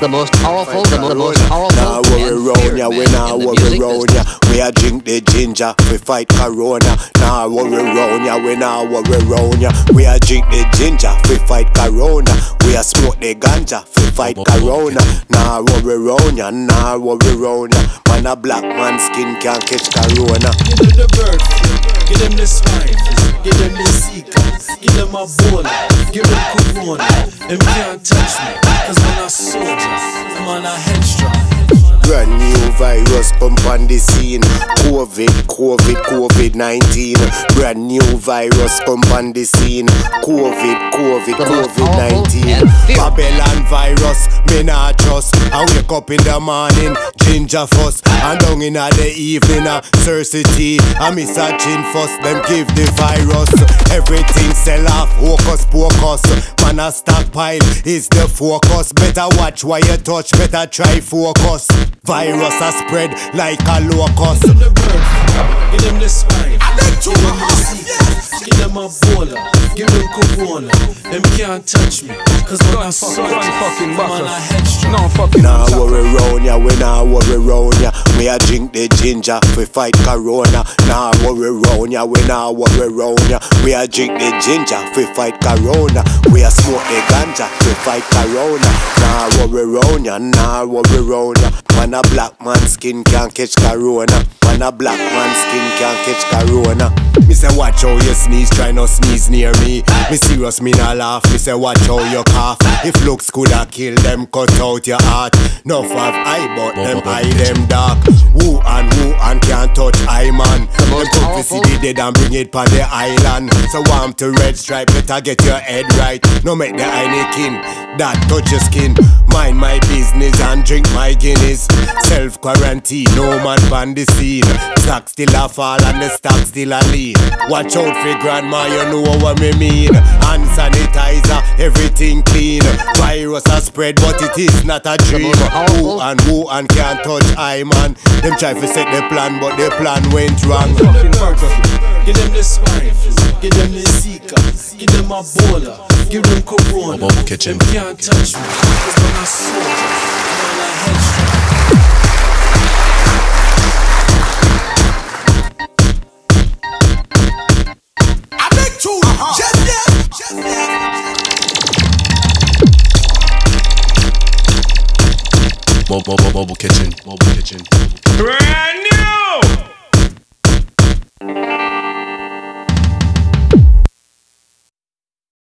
the most powerful, the mo- most powerful. Nah worry and round feared ya, we man nah in the worry music round ya. We a drink the ginger, we fight corona. Nah worry round ya, we nah worry round ya. We a drink the ginger, we fight corona. We a smoke the ganja, we fight corona. Nah worry round ya, nah worry round ya. Man a black man skin can't catch corona. Give them the bird flu, give them the swine flu, give them the Zika, give them Ebola, give them Corona. Them can't touch me, cause I'm a soldier, I'm on a headstrong. Brand new virus pump on the scene. COVID, COVID, COVID 19. Brand new virus pump on the scene. COVID, COVID, COVID 19. powerful and feared. Babylon virus, me not trust. I wake up in the morning, ginger fuss. And down in the evening, a Cersei I miss a chin fuss. Them give the virus. Everything sell off, hocus pocus. Man, a stockpile is the focus. Better watch why you touch, better try focus. Virus a spread like a locust. Zika, give them Ebola, give them Corona. Them can't touch me, cause I'm a soldier, I'm on headstrong. No fucking Nah worry round ya, we nah worry round ya. We a drink the ginger, we fight corona. Nah worry round ya, we nah worry round ya. We a drink the ginger, we fight corona. We a smoke the ganja, we fight corona. Nah worry round ya, nah worry round ya. Man a black man skin can't catch corona. Man a black man skin can't catch corona. Me say watch how you sneeze, try not sneeze near me. Me serious, me nah laugh. Me say watch how you cough. If looks coulda kill them, cut out your heart. No have eye, but them eye them dark. Who and who and can't touch dead and bring it pon the island. So warm to red stripe, better get your head right. No make the Heineken that touch your skin. Mind my business and drink my Guinness. Self quarantine, no man ban the scene. Stock still a fall and the stock still a lean. Watch out for grandma, you know what me mean. Hand sanitizer, everything clean. Virus a spread, but it is not a dream. Who and who and can't touch I man. Them try to set the plan, but the plan went wrong. Give them the bird flu, give them the swine give them the Zika, give them Ebola, give them Corona. Mobile kitchen. Them can't touch me, cause I'm a soldier, I'm on a headstrong. Bubble, bubble, bubble kitchen. Mobile kitchen. Brand new